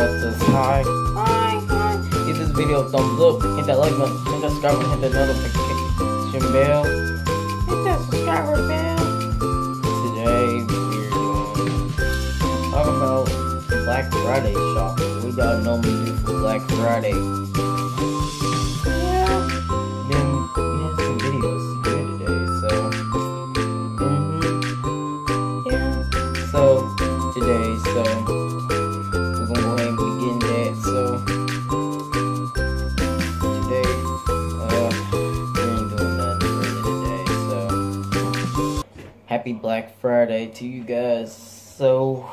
comment, says hi. Hi, hi. Give this video a thumbs up, hit that like button, hit that subscribe button, hit that notification bell. Hit that subscriber bell. Today, we're talking about Black Friday shopping. We got no know for Black Friday. Black Friday to you guys. So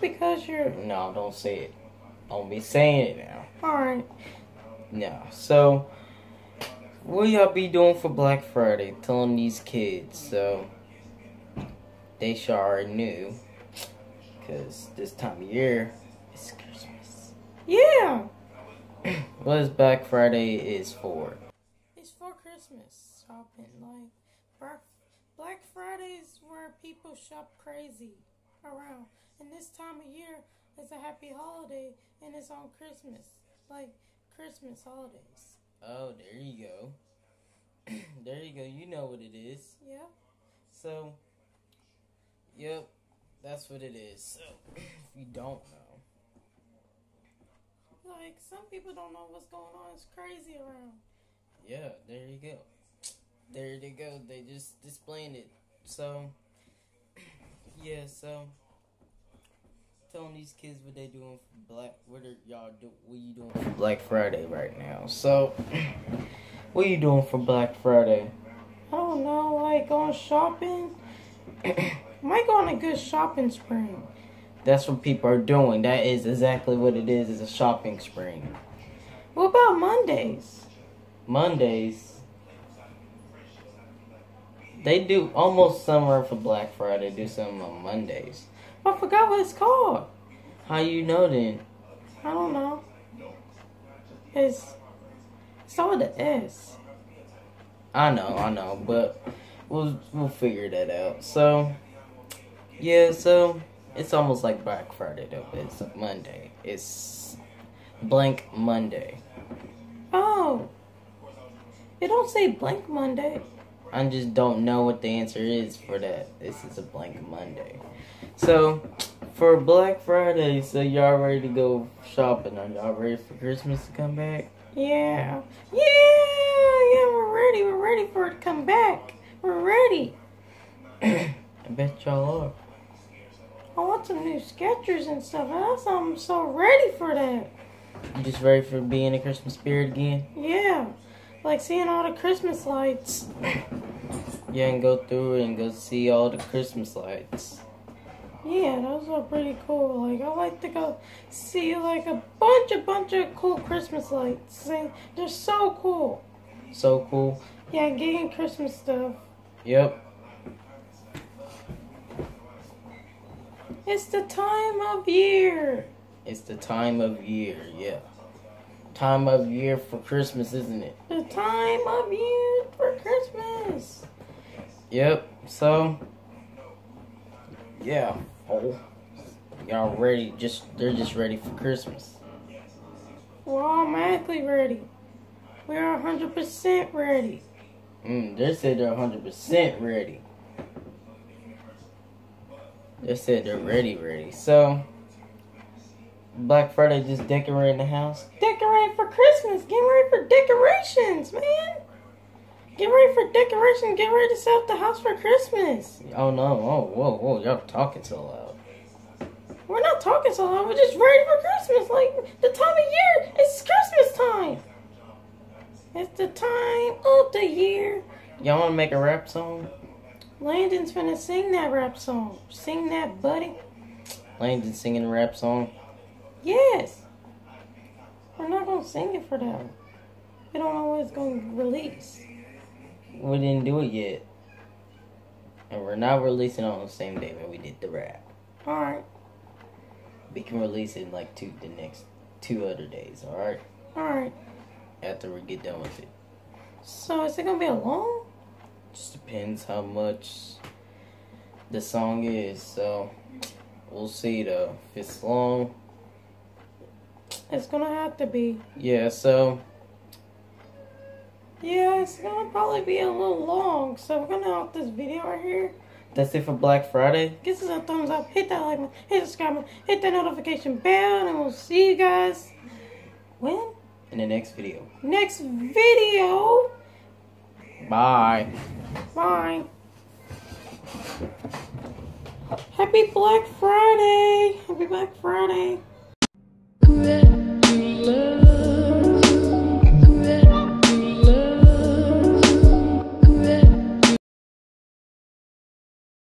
because you're. no, don't say it. Don't be saying it now. Alright. No. So what y'all be doing for Black Friday? Telling these kids. So they sure already knew. Cause this time of year, it's Christmas. Yeah. What is Black Friday is for? It's for Christmas shopping. Like, Black- Black Friday is where people shop crazy around. And this time of year is a happy holiday and it's on Christmas. Like, Christmas holidays. Oh, there you go. there you go. You know what it is. Yeah. So, yep, that's what it is. So, if you don't know, Like, some people don't know what's going on. It's crazy around. yeah, there you go. There they go. They just displaying it. So, yeah. So, telling these kids what they doing for Black. What are y'all do? What you doing for Black Friday right now? So, what you doing for Black Friday? I don't know, like going shopping. Might go going a good shopping spree. That's what people are doing. That is exactly what it is. Is a shopping spree. What about Mondays? Mondays. They do almost somewhere for Black Friday. Do something on Mondays. I forgot what it's called. How you know then? I don't know. It's it's all the S. I know, I know, but we'll we'll figure that out. So yeah, so it's almost like Black Friday though. It's Monday. It's blank Monday. Oh. It don't say blank Monday. I just don't know what the answer is for that. This is a blank Monday. So, for Black Friday, so y'all ready to go shopping? Are y'all ready for Christmas to come back? Yeah. Yeah, yeah, we're ready. We're ready for it to come back. We're ready. I bet y'all are. I want some new Skechers and stuff. That's I'm so ready for that. You just ready for being in Christmas spirit again? Yeah. Like seeing all the Christmas lights. Yeah, and go through and go see all the Christmas lights. Yeah, those are pretty cool. Like I like to go see like a bunch, a bunch of cool Christmas lights. They- They're so cool. So cool. Yeah, getting Christmas stuff. Yep. It's the time of year. It's the time of year, yeah. Time of year for Christmas, isn't it? The time of year for Christmas. Yep. So, yeah. Oh, y'all ready? Just they're just ready for Christmas. We're automatically ready. We're 100% ready. Mm, they said they're 100% ready. They said they're ready, ready. So, Black Friday just decorating the house. Decorate for Christmas. Get ready for decorations, man. Get ready for decorations. Get ready to set up the house for Christmas. Oh no! Oh whoa whoa! Y'all talking so loud. We're not talking so loud. We're just ready for Christmas. Like the time of year. It's Christmas time. It's the time of the year. Y'all want to make a rap song? Landon's gonna sing that rap song. Sing that, buddy. Landon singing a rap song. Yes. We're not gonna sing it for them. We don't know when it's gonna release. We didn't do it yet, and we're not releasing on the same day when we did the rap. All right. We can release it in like two the next two other days. All right, All right. after we get done with it. So is it gonna be a long? Just depends how much the song is. So we'll see though. If it's long, It's gonna have to be. yeah. So Yeah, it's gonna probably be a little long, so we're gonna out this video right here. That's it for Black Friday. Give us a thumbs up, hit that like, button, hit the subscribe, hit that notification bell, and we'll see you guys when In the next video. next video. Bye. Bye. Happy Black Friday. Happy Black Friday.